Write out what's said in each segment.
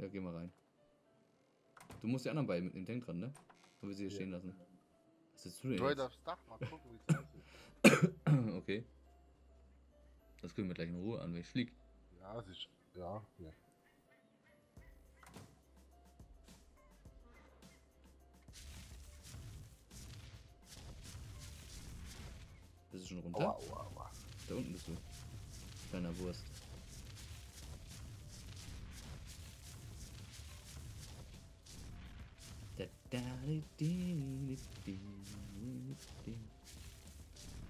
Ja, geh mal rein. Du musst die anderen beiden mitnehmen, denk dran, ne? Und wir sie hier Ja. stehen lassen. Was ist du denn Du jetzt? aufs Dach mal gucken, wie es aussieht. okay. Das können wir gleich in Ruhe an, wenn ich flieg. Ja, sich. Ja, ne. Bist du schon runter? Aua, aua, aua. Da unten bist du. Kleiner Wurst.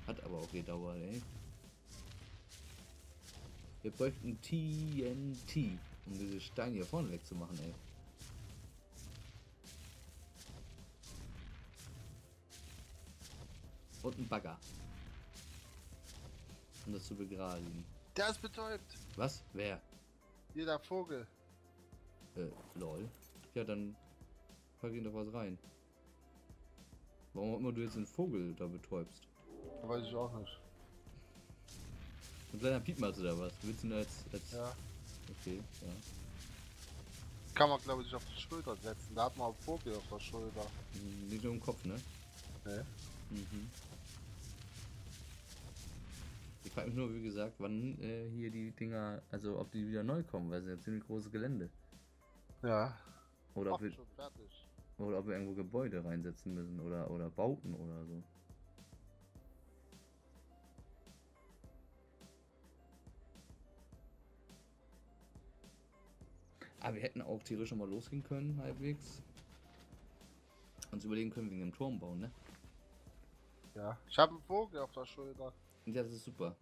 Hat aber auch gedauert, ey. Wir bräuchten TNT, um diese Steine hier vorne wegzumachen, ey. Und ein Bagger. Um das zu begraben. Der ist betäubt. Was? Wer? Jeder Vogel. Äh, lol. Ja, dann pack ihn doch was rein. Warum auch immer du jetzt den Vogel da betäubst. Weiß ich auch nicht. Ein kleiner Piepmatz oder was? Willst du ihn als, als... Ja. Okay, ja. Kann man, glaube ich, auf die Schulter setzen. Da hat man einen Vogel auf der Schulter. Hm, Nicht nur im Kopf, ne? Ne? Mhm. Ich frage mich nur, wie gesagt, wann äh, hier die Dinger, also ob die wieder neu kommen, weil es ist ja ziemlich großes Gelände. Ja. Oder ob, wir, schon fertig. Oder ob wir irgendwo Gebäude reinsetzen müssen oder, oder Bauten oder so. Aber wir hätten auch theoretisch schon mal losgehen können, halbwegs. Uns überlegen können, wegen dem Turm bauen, ne? Ja. Ich habe einen Vogel auf der Schulter. Ja, das ist super.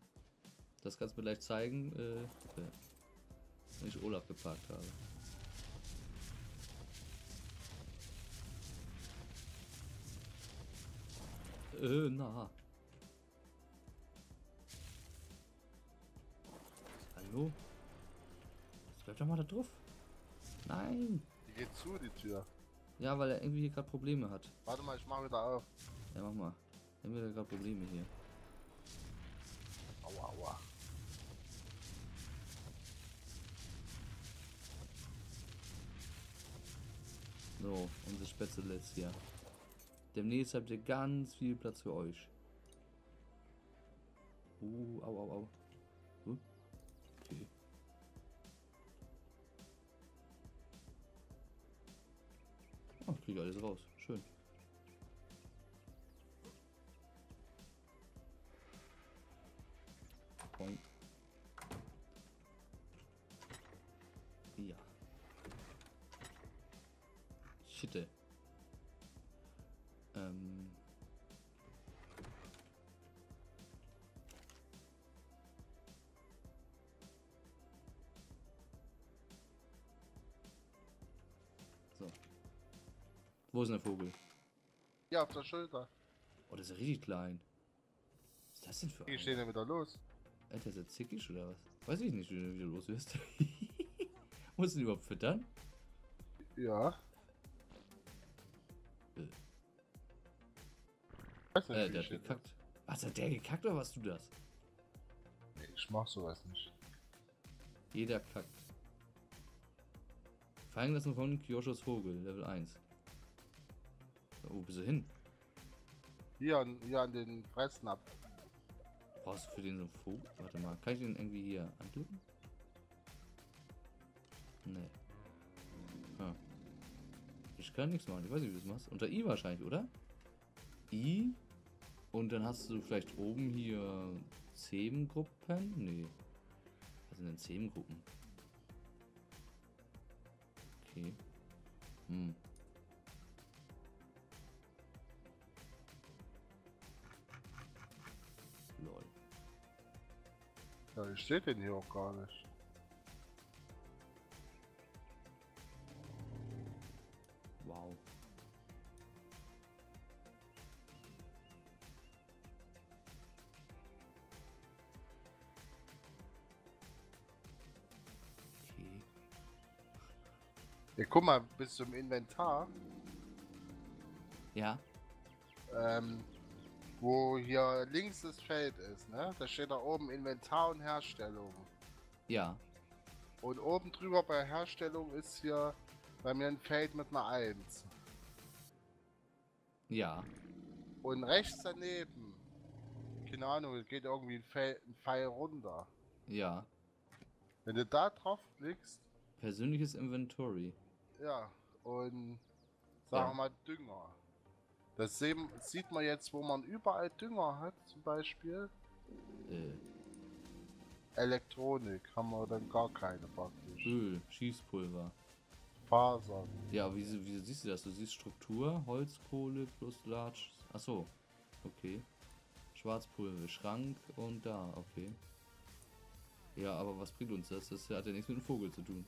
Das kannst du mir gleich zeigen, äh, äh, wenn ich Olaf geparkt habe. Äh, na. Hallo? Jetzt bleib doch mal da drauf. Nein. Die geht zu, die Tür. Ja, weil er irgendwie hier gerade Probleme hat. Warte mal, ich mache wieder auf. Ja, mach mal. Wir haben wieder gerade Probleme hier. Aua, aua. So, unsere Spätzle ist hier. Demnächst habt ihr ganz viel Platz für euch. Uh, au, au, au. Uh. Okay. Oh, ich kriege alles raus. Schön. So. Wo ist denn der Vogel? Ja, auf der Schulter. Oh, das ist richtig klein. Was ist das denn für Hier ein? stehen ja wieder los. Alter, ist der zickig oder was? Weiß ich nicht, wie du wieder los wirst. Musst du ihn überhaupt füttern? Ja. Äh. Weiß nicht, Äh, der hat gekackt. Was hat der gekackt oder was du das? ich mach sowas nicht. Jeder kackt. Fallen lassen von Kyoshos Vogel, Level 1. Wo bist du hin? Hier an, hier an den Fressen ab. Brauchst du für den so einen Vogel? Warte mal, kann ich den irgendwie hier anklicken? Nee. Ah. Ich kann nichts machen, ich weiß nicht, wie du das machst. Unter I wahrscheinlich, oder? I. Und dann hast du vielleicht oben hier Zehmgruppen? Nee. Was sind denn Zehmgruppen? Okay. Lol. Ja, wie steht denn hier auch gar nicht. Mal, bis zum Inventar, Ja, ähm, wo hier links das Feld ist, ne? Da steht da oben Inventar und Herstellung. ja. Und oben drüber bei Herstellung ist hier bei mir ein Feld mit einer 1. Ja. Und rechts daneben, keine Ahnung, geht irgendwie ein Pfeil, ein Pfeil runter. Ja. Wenn du da drauf klickst, Persönliches Inventory. Ja, und sagen Ja. wir mal Dünger. Das sehen, sieht man jetzt, wo man überall Dünger hat, zum Beispiel. Äh, Elektronik haben wir dann gar keine praktisch. Öl, Schießpulver. Fasern. Ja, wieso, wieso siehst du das? Du siehst Struktur, Holzkohle plus Large. Achso. Okay. Schwarzpulver, Schrank und da, okay. Ja, aber was bringt uns das? Das hat ja nichts mit dem Vogel zu tun.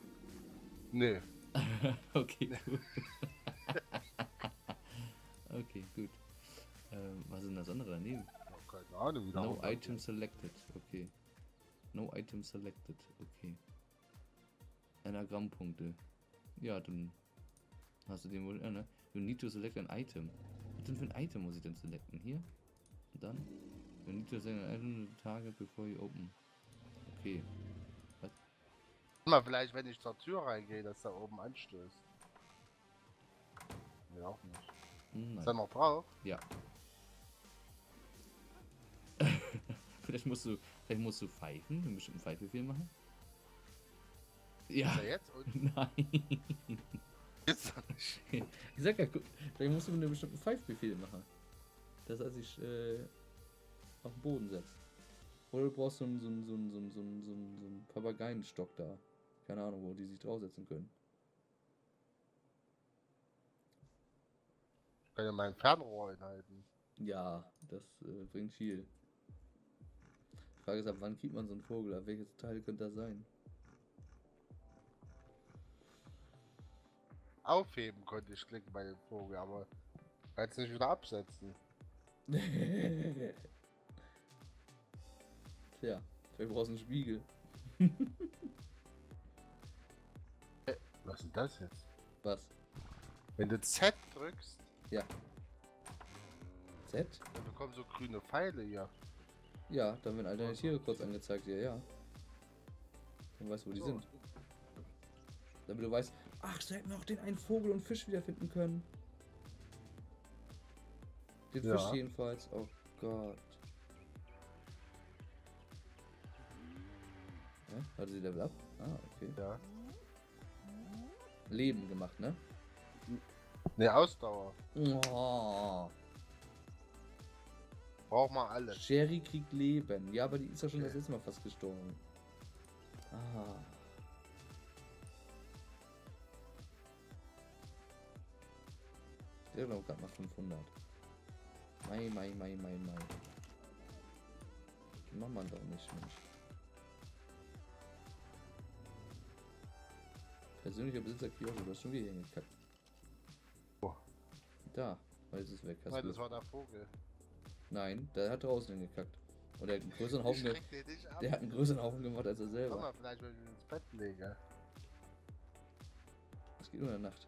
Nee, okay, gut. okay, gut. Ähm, was ist denn das andere daneben? keine Ahnung, wie da No item selected, okay. No item selected, okay. Anagrammpunkte. Ja, dann hast du den wohl, äh, ne? You need to select an item. Was denn für ein Item muss ich denn selecten? Hier? Und dann? You need to select an item target before you open. Okay. Mal vielleicht, wenn ich zur Tür reingehe, dass da oben anstößt. Nee, auch nicht. Hm, Ist er nein. noch drauf? Ja. vielleicht musst du, vielleicht musst du pfeifen, einen bestimmten Pfeifbefehl machen. Ja. Jetzt? Und Nein. ist nicht. Ich sag ja, guck, vielleicht musst du mit einem bestimmten Pfeifbefehl machen. Dass er sich äh, auf den Boden setzt. Oder du brauchst so einen, so einen, so einen, so einen, so einen, so einen Papageienstock da. Keine Ahnung, wo die sich draufsetzen können. Ich kann ja mein Fernrohr hinhalten. Ja, das äh, bringt viel. Die Frage ist, ab wann kriegt man so einen Vogel? Ab welches Teil könnte das sein? Aufheben konnte ich klicken bei dem Vogel, aber kannst nicht wieder absetzen. Tja, vielleicht brauchst du einen Spiegel. Was ist denn das jetzt? Was? Wenn du Z drückst, Z? dann bekommen so grüne Pfeile hier. Ja, dann werden Alternative kurz angezeigt, ja, ja. Dann weißt du, wo die So. sind. Damit du weißt, ach, so hätten wir auch den einen Vogel und Fisch wiederfinden können. Den Ja. Fisch jedenfalls. Oh Gott. Ja, hatte sie Level up? Ah, okay. Ja. Leben gemacht, ne? Ne, Ausdauer. Oh. Braucht man alles. Sherry kriegt Leben. Ja, aber die ist ja schon das Okay. letzte Mal fast gestorben. Ah. Der glaube gerade mal 500. Mei, mei, mei, mei, mei. Die macht man doch nicht, Mensch. Persönlicher Besitzer Kiosk, du hast schon wieder hingekackt. Wo? Da, weil es ist weg. Hast Nein, das war der Vogel. Nein, der hat draußen hingekackt. Und der hat einen größeren Haufen, Ich ge krieg den nicht ab. der hat einen größeren Haufen gemacht als er Komm selber. mal, vielleicht wenn ich ihn ins Bett lege. Es geht nur in der Nacht.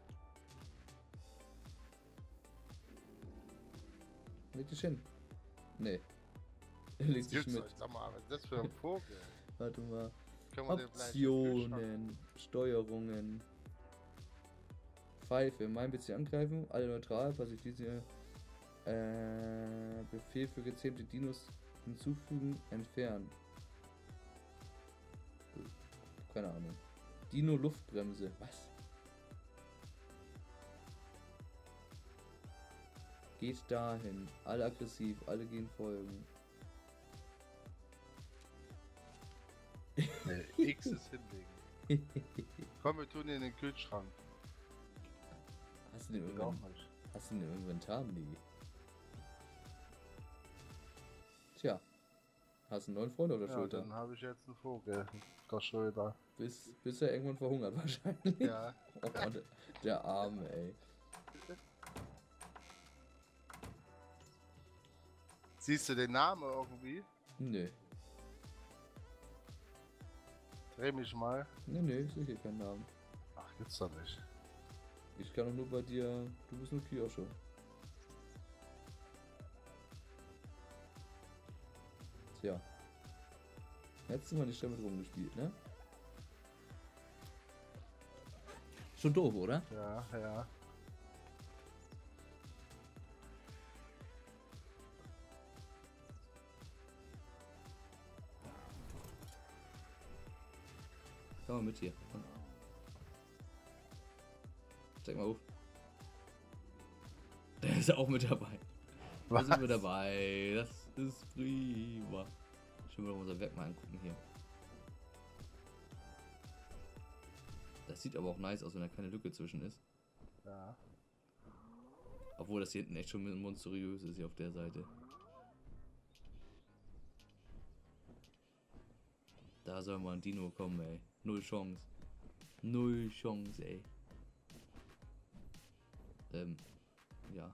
Leg dich hin. Nee. Leg dich mit. euch, Sag mal, was ist das für ein Vogel? Warte mal. Optionen, Steuerungen. Pfeife, mein PC angreifen, alle neutral, passiv diese äh, Befehl für gezähmte Dinos hinzufügen, entfernen. Keine Ahnung. Dino Luftbremse, was? Geht dahin, alle aggressiv, alle gehen folgen. Nee, X ist hinlegen. Komm, wir tun ihn in den Kühlschrank. Hast du den irgendwann, hast du den Inventar? Nee. Tja. Hast du einen neuen Freund auf der Ja, Schulter? dann habe ich jetzt einen Vogel auf der Schulter. Bis, bis er irgendwann verhungert wahrscheinlich. Ja. Oh, der, der Arme, ey. Siehst du den Namen irgendwie? Nö. Dreh mich mal. Nee, nee, ich sehe hier keinen Namen. Ach, gibt's doch nicht. Ich kann doch nur bei dir. Du bist nur Kyosho. Tja. Letztes Mal nicht damit rumgespielt, ne? Schon doof, oder? Ja, ja. Komm mal mit hier. Zeig mal auf. Der ist auch mit dabei. Da sind wir dabei. Das ist prima. Schauen wir doch unser Werk mal angucken hier. Das sieht aber auch nice aus, wenn da keine Lücke zwischen ist. Ja. Obwohl das hier hinten echt schon monströs ist hier auf der Seite. Da soll mal ein Dino kommen, ey. Null Chance. Null Chance, ey. Ähm, ja.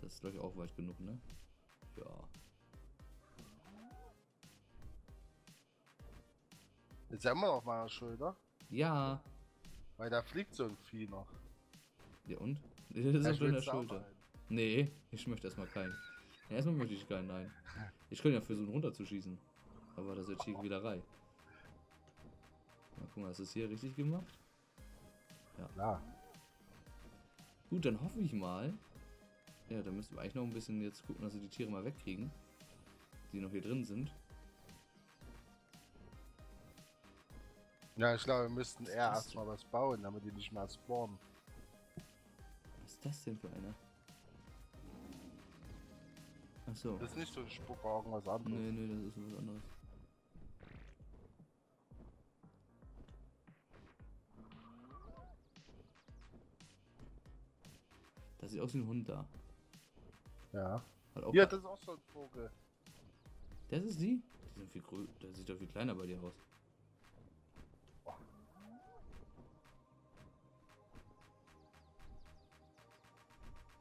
Das ist, glaube ich, auch weit genug, ne? Ja. Jetzt sind wir auf meiner Schulter, Ja. weil da fliegt so ein Vieh noch. Ja, und? Das ist Ja, auf deiner Schulter. Nee, ich möchte erstmal keinen. Ja, erstmal möchte ich keinen, nein. Ich könnte ja versuchen runterzuschießen. Aber das ist jetzt Spielerei. Mal gucken, hast du es hier richtig gemacht? Ja. Gut, dann hoffe ich mal. Ja, dann müssen wir eigentlich noch ein bisschen jetzt gucken, dass wir die Tiere mal wegkriegen. Die noch hier drin sind. Ja, ich glaube, wir müssten eher erstmal was bauen, damit die nicht mehr spawnen. Was ist das denn für einer? Achso. Das ist nicht so ein Spucker, irgendwas anderes. Nee, nee, das ist was anderes. Das sieht aus wie ein Hund da. Ja. Hat auch Hier, das ist auch so ein Vogel. Das ist die? Die sind viel größer. Das sieht doch viel kleiner bei dir aus.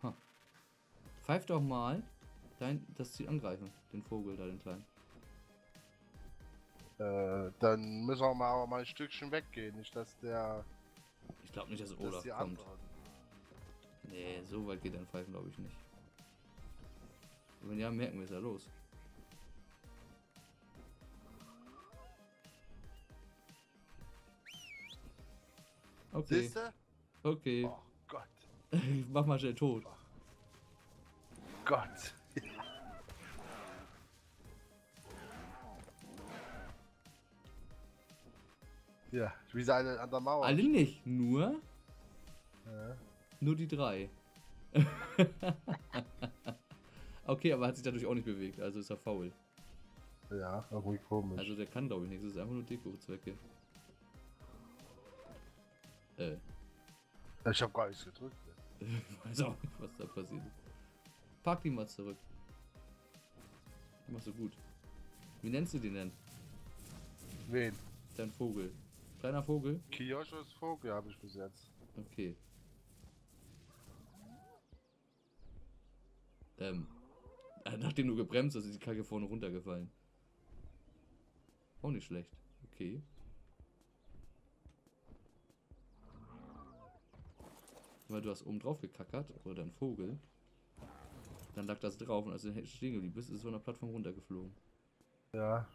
Ha. Pfeif doch mal dein, das Ziel angreifen. Den Vogel da, den kleinen. Äh, dann müssen wir mal aber mal ein Stückchen weggehen, nicht dass der. Ich glaube nicht, dass dass Olaf die kommt. anderen. Nee, so weit geht dein Pfeifen glaube ich nicht. Und wenn ja, merken wir es ja los. Okay, Siehst du? okay. Oh Gott. Mach mal schnell tot. Gott. Ja, wie seine an der Mauer. Alle nicht, nur, Ja. Nur die drei. okay, aber hat sich dadurch auch nicht bewegt, also ist er faul. ja, irgendwie komisch. Also der kann glaube ich nichts, das ist einfach nur Deko-Zwecke. Äh, ich hab gar nichts gedrückt. ich weiß auch nicht, was da passiert ist. Pack die mal zurück. Die machst du gut. Wie nennst du den denn? Wen? Dein Vogel. Kleiner Vogel? Kiyoshos Vogel habe ich bis jetzt. Okay. Ähm. äh, Nachdem du gebremst hast, ist die Kacke vorne runtergefallen. Auch nicht schlecht. Okay. Weil du hast oben drauf gekackert, oder dein Vogel. Dann lag das drauf und als du stehen geblieben bist, ist es von der Plattform runtergeflogen. Ja.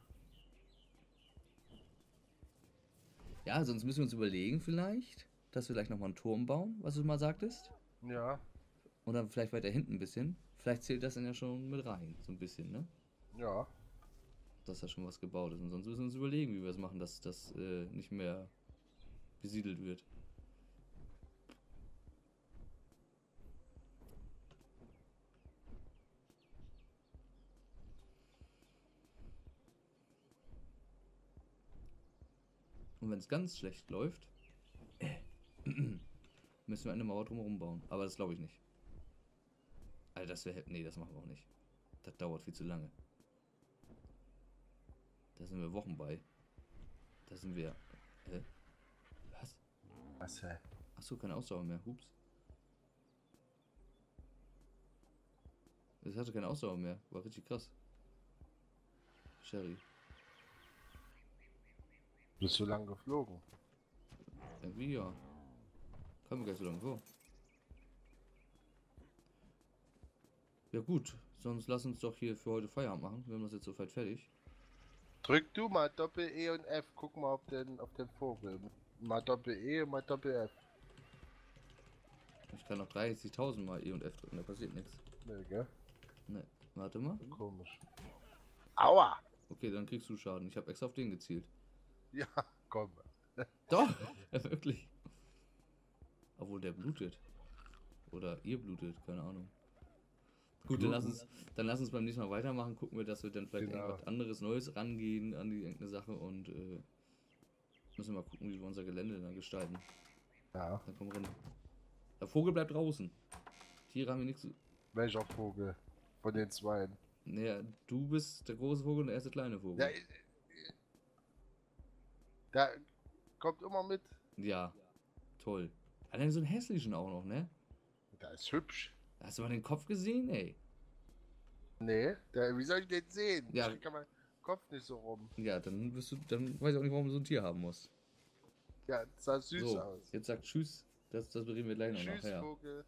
Ja, sonst müssen wir uns überlegen vielleicht, dass wir gleich nochmal einen Turm bauen, was du mal sagtest. Ja. Und dann vielleicht weiter hinten ein bisschen. Vielleicht zählt das dann ja schon mit rein, so ein bisschen, ne? Ja. Dass da schon was gebaut ist. Und sonst müssen wir uns überlegen, wie wir es machen, dass das äh, nicht mehr besiedelt wird. Und wenn es ganz schlecht läuft, müssen wir eine Mauer drumherum bauen. Aber das glaube ich nicht. Also das wäre... Nee, das machen wir auch nicht. Das dauert viel zu lange. Da sind wir Wochen bei. Da sind wir... Hä? Was? Was, hä? Achso, keine Ausdauer mehr. Hups. Es hatte keine Ausdauer mehr. War richtig krass. Sherry. Bist du lang geflogen? Irgendwie ja. Mir gar nicht so lange vor. Ja gut, sonst lass uns doch hier für heute Feierabend machen. Wir haben das jetzt soweit fertig. Drück du mal Doppel E und F, guck mal auf den, auf den Vogel. Mal Doppel E und mal Doppel F. Ich kann noch 30.000 mal E und F drücken, da passiert nichts. Ne, gell? Ne, warte mal. Komisch. Aua! Okay, dann kriegst du Schaden. Ich habe extra auf den gezielt. Ja, komm. Doch, wirklich. Obwohl der blutet. Oder ihr blutet, keine Ahnung. Gut, dann lass, uns, dann lass uns beim nächsten Mal weitermachen. Gucken wir, dass wir dann vielleicht Genau. irgendwas anderes Neues rangehen an die irgendeine Sache und äh, müssen wir mal gucken, wie wir unser Gelände dann gestalten. Ja. Dann wir rein. Der Vogel bleibt draußen. Tiere haben hier nichts zu. Welcher Vogel? Von den Zweien. Naja, du bist der große Vogel und er ist der kleine Vogel. Ja, äh, äh, der kommt immer mit. Ja, toll. Hat er so einen hässlichen auch noch, ne? Der ist hübsch. Hast du mal den Kopf gesehen, ey? Nee, der, wie soll ich den sehen? Ja. Ich kann meinen Kopf nicht so rum. Ja, dann bist du, dann weiß ich auch nicht, warum du so ein Tier haben musst. Ja, das sah süß so, aus. jetzt sagt Tschüss. Das, das bereden wir gleich noch Tschüss, nachher. Vogel.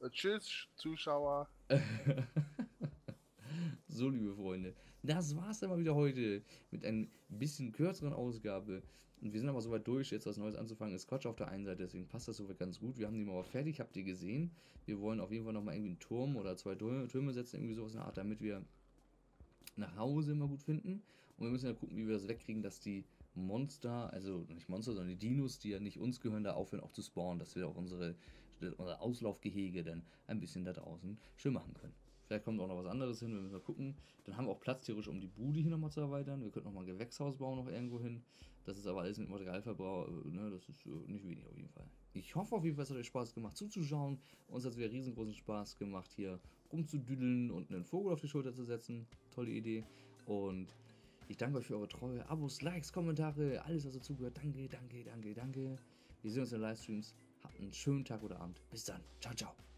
Und tschüss, Zuschauer. so, liebe Freunde, das war's dann mal wieder heute mit einer bisschen kürzeren Ausgabe. Und wir sind aber soweit durch, jetzt was Neues anzufangen. Ist Quatsch auf der einen Seite, deswegen passt das soweit ganz gut. Wir haben die Mauer fertig, habt ihr gesehen. Wir wollen auf jeden Fall nochmal irgendwie einen Turm oder zwei Tür- Türme setzen, irgendwie sowas in der Art, damit wir nach Hause immer gut finden. Und wir müssen ja gucken, wie wir das wegkriegen, dass die Monster, also nicht Monster, sondern die Dinos, die ja nicht uns gehören, da aufhören auch zu spawnen, dass wir auch unsere, unsere Auslaufgehege dann ein bisschen da draußen schön machen können. Vielleicht kommt auch noch was anderes hin, wir müssen mal gucken. Dann haben wir auch Platz theoretisch, um die Bude hier nochmal zu erweitern. Wir könnten noch mal ein Gewächshaus bauen noch irgendwo hin. Das ist aber alles mit Materialverbrauch, äh, ne, das ist äh, nicht wenig auf jeden Fall. Ich hoffe auf jeden Fall, es hat euch Spaß gemacht zuzuschauen. Uns hat es wieder riesengroßen Spaß gemacht, hier rumzudüdeln und einen Vogel auf die Schulter zu setzen. Tolle Idee. Und ich danke euch für eure Treue. Abos, Likes, Kommentare, alles, was dazugehört. Danke, danke, danke, danke. Wir sehen uns in den Livestreams. Habt einen schönen Tag oder Abend. Bis dann. Ciao, ciao.